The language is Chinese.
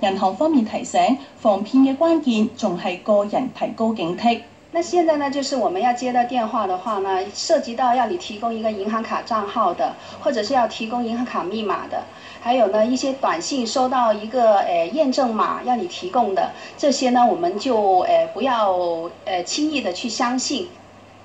銀行方面提醒，防騙嘅關鍵仲係個人提高警惕。那現在呢，就是我們要接到電話的話呢，涉及到要你提供一個銀行卡賬號的，或者是要提供銀行卡密碼的，還有呢一些短信收到一個誒、呃、驗證碼要你提供的，這些呢，我們就誒、不要誒、呃、輕易的去相信。